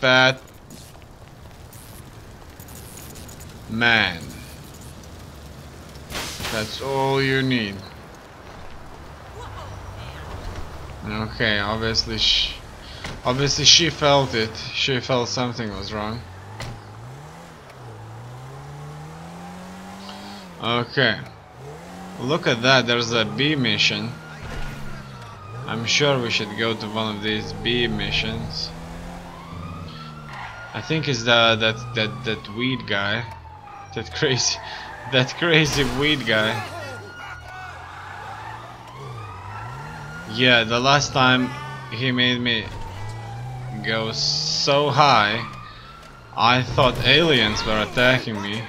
fat man. That's all you need. Okay, obviously she, obviously she felt it. She felt something was wrong. Okay. Look at that, there's a B mission. I'm sure we should go to one of these B missions. I think it's the that that that weed guy. That crazy that crazy weed guy. Yeah, the last time he made me go so high, I thought aliens were attacking me.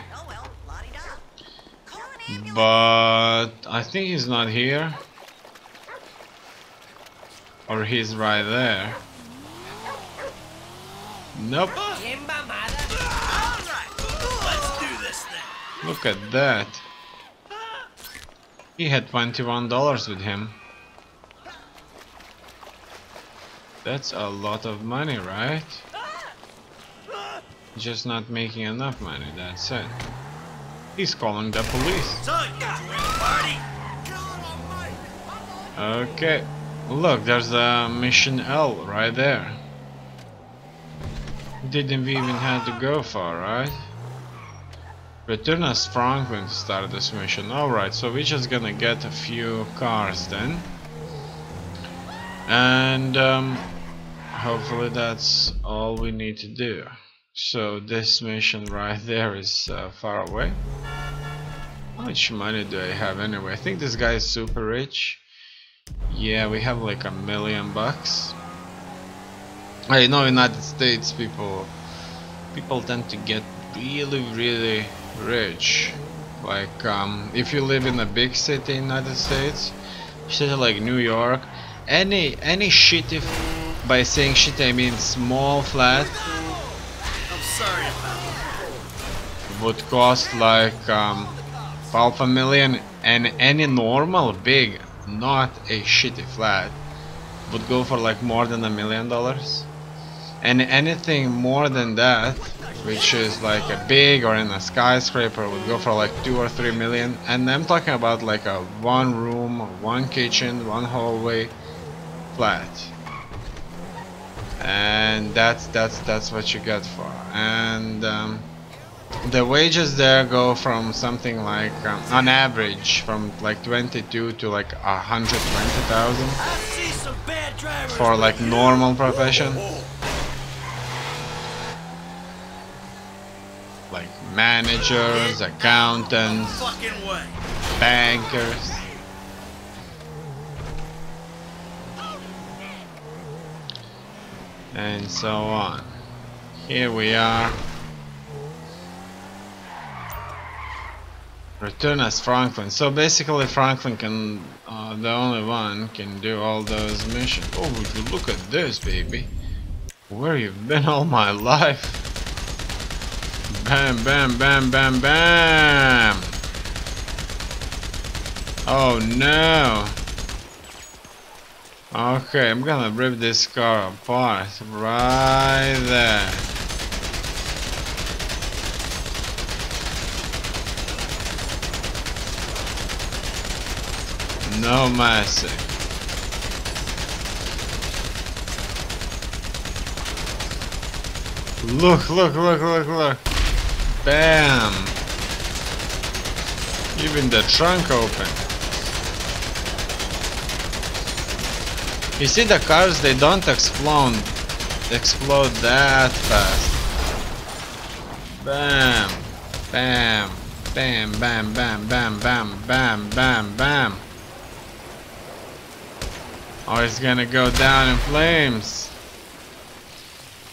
But I think he's not here. Or he's right there. Nope. Look at that. He had $21 with him. That's a lot of money, right? Just not making enough money, that's it. He's calling the police. Okay. Look, there's a mission L right there. Didn't we even have to go far, right? Return as Franklin to start this mission. Alright, so we're just gonna get a few cars then. And um, hopefully that's all we need to do. So this mission right there is uh, far away. How much money do I have anyway? I think this guy is super rich. Yeah, we have like a million bucks. I know United States people people tend to get really really rich. Like um, if you live in a big city in United States, city like New York, any any shitty by saying shit I mean small flat. Would cost like um, half a million and any normal big not a shitty flat would go for like more than a million dollars and anything more than that which is like a big or in a skyscraper would go for like two or three million. And I'm talking about like a one room one kitchen one hallway flat. And that's that's that's what you get for. And um, the wages there go from something like um, on average from like 22 to like 120,000 for like normal profession like managers accountants bankers and so on here we are Return as Franklin. So basically Franklin can, uh, the only one, can do all those missions. Oh, would you look at this, baby. Where you've been all my life. Bam, bam, bam, bam, bam. Oh no. Okay, I'm gonna rip this car apart right there. No mercy. Look, look, look, look, look. Bam! Even the trunk open. You see the cars, they don't explode, explode that fast. Bam! Bam! Bam, bam, bam, bam, bam, bam, bam, bam. Oh, it's gonna go down in flames.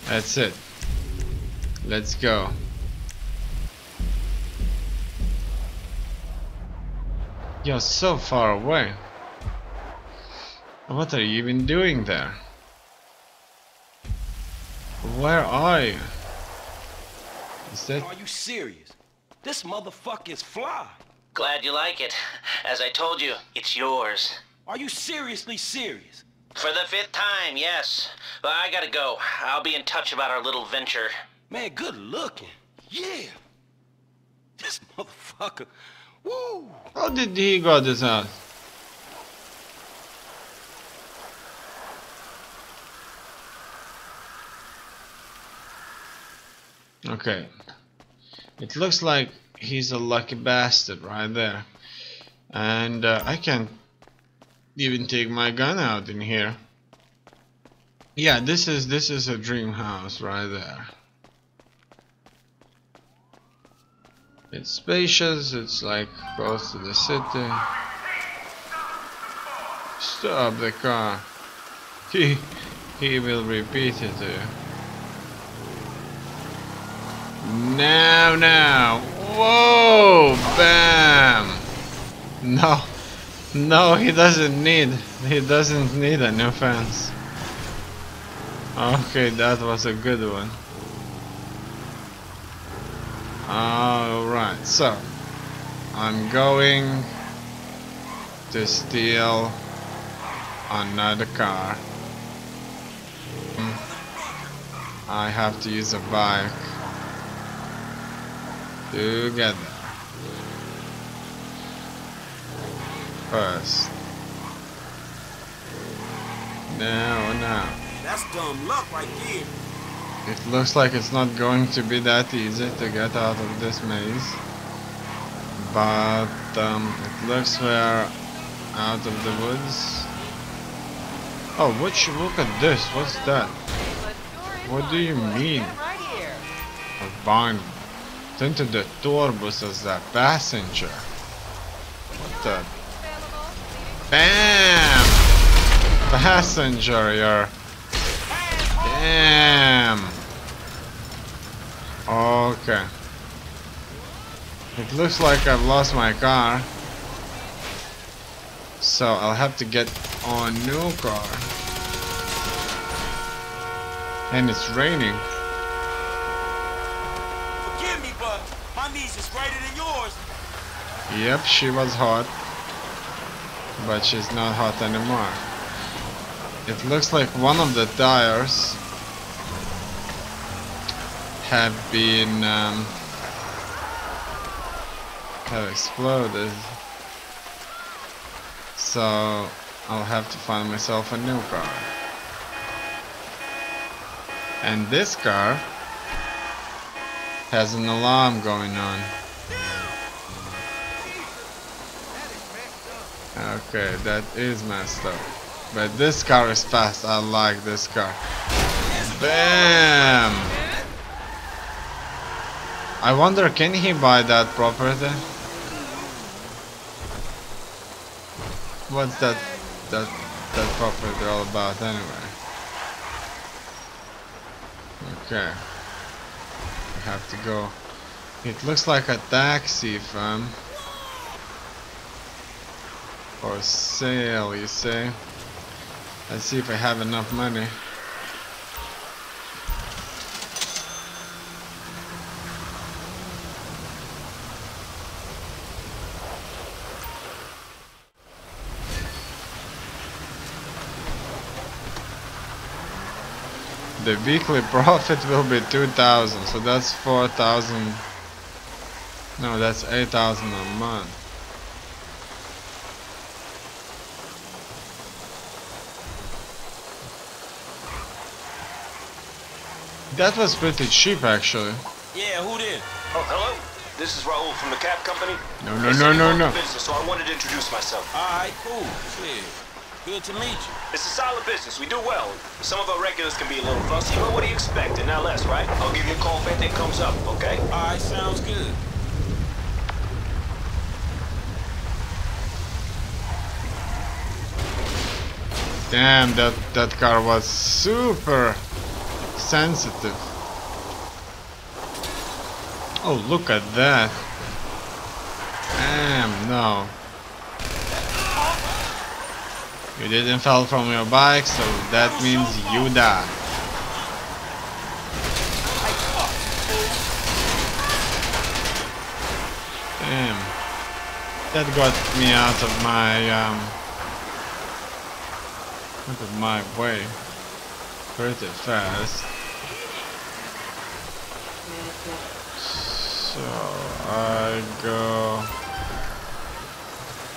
That's it. Let's go. You're so far away. What are you even doing there? Where are you? Is that... Are you serious? This motherfucker is fly. Glad you like it. As I told you, it's yours. Are you seriously serious? For the fifth time, yes. But I gotta go. I'll be in touch about our little venture. Man, good looking. Yeah. This motherfucker. How did he got this out? Okay. It looks like he's a lucky bastard right there. And uh, I can't even take my gun out in here. Yeah, this is this is a dream house right there. It's spacious, it's like close to the city. Stop the car. He he will repeat it to you. Now now. Whoa bam No No he doesn't need he doesn't need a new fence. Okay that was a good one. Alright, so I'm going to steal another car. I have to use a bike to get there. First. Now, now. That's dumb luck right there. It looks like it's not going to be that easy to get out of this maze. But um, it looks we're out of the woods. Oh, you look at this? What's that? What do you mean? A barn tinted the tourbus as a passenger. What the? Bam! Passenger, you're... Damn! Okay. It looks like I've lost my car. So I'll have to get a new car. And it's raining. Forgive me, but my knees is greater than yours. Yep, she was hot. But she's not hot anymore. It looks like one of the tires have been um, have exploded. So I'll have to find myself a new car. And this car has an alarm going on. Okay, that is messed up. But this car is fast. I like this car. Bam! I wonder, can he buy that property? What's that that that property all about anyway? Okay. I have to go. It looks like a taxi firm. For sale, you say? Let's see if I have enough money. The weekly profit will be 2000, so that's 4000. No, that's 8000 a month. That was pretty cheap actually. Yeah, who did? Oh, hello? This is Raul from the cab company. No, no, Listen, no, no, no. Business, so I wanted to introduce myself. Alright, cool. Shit. Good to meet you. It's a solid business. We do well. Some of our regulars can be a little fussy, but what do you expect? In LS, right? I'll give you a call if anything comes up, okay? Alright, sounds good. Damn, that that car was super sensitive. Oh, look at that. Damn, no. You didn't fall from your bike, so that means you die. Damn. That got me out of my um, out of my way pretty fast. So I go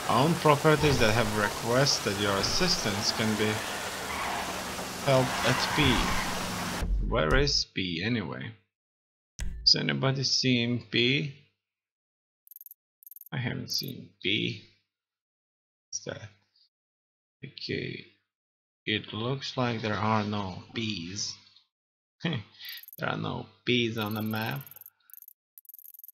own properties that have requested your assistance can be helped at P. Where is P anyway? Has anybody seen P? I haven't seen P. What's that? Okay. It looks like there are no P's. there are no P's on the map.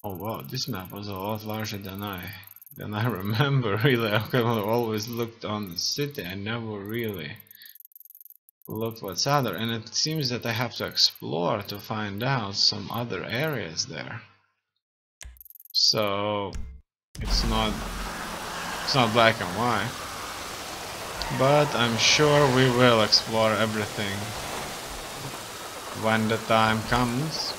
Oh wow, this map was a lot larger than I than I remember really. I've always looked on the city and never really looked what's other and it seems that I have to explore to find out some other areas there. So it's not it's not black and white. But I'm sure we will explore everything when the time comes.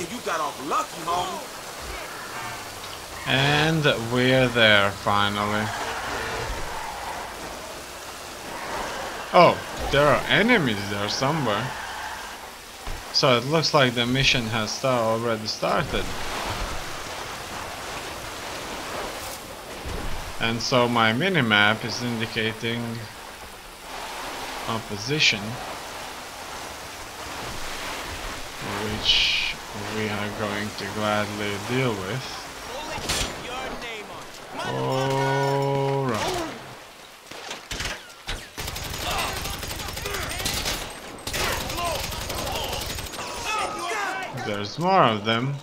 You got off lucky, homie. And we're there finally. Oh, there are enemies there somewhere. So it looks like the mission has already started. And so my minimap is indicating opposition which we are going to gladly deal with. Alright. There's more of them.